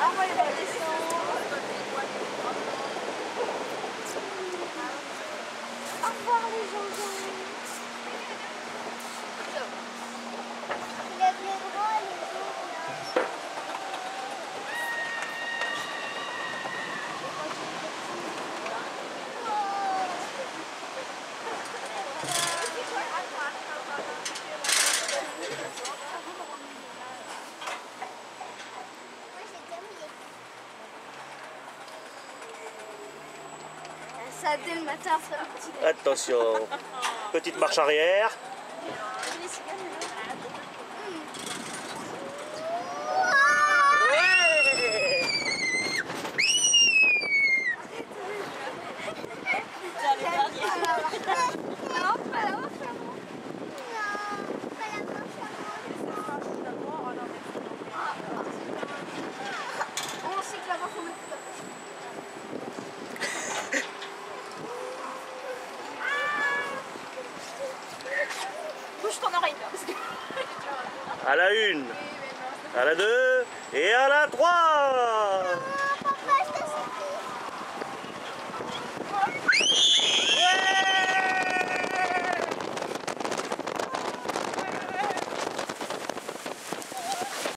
Au revoir les gens. Ça dès le matin, ça le petit Attention. Petite marche arrière. À la une. À la deux.